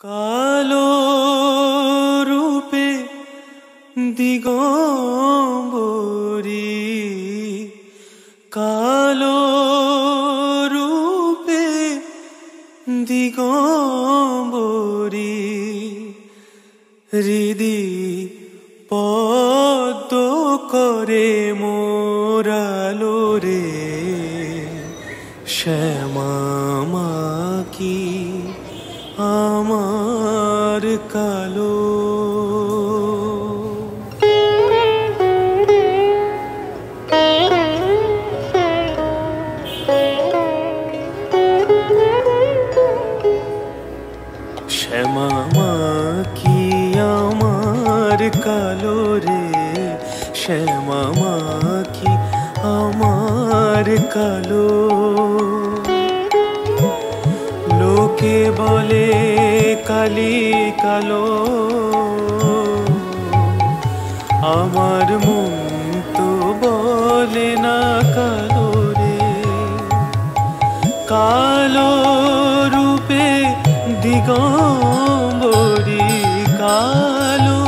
কালো রূপে দিগম্বরী কালো রূপে দিগম্বরী হৃদি পদ্ম করে মোরালো রে শ্যামা কি আমার কালো। শ্যামা কি আমার কালো রে? শ্যামা কি আমার কালো? লোকে বলে খালি আমার মন তো বলে না কালো রে। কালো রূপে দিগম্বরী, কালো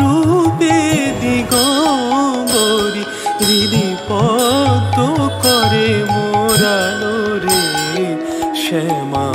রূপে দিগম্বরী, হৃদি পদ্ম করে মোরালো রে। শ্যামা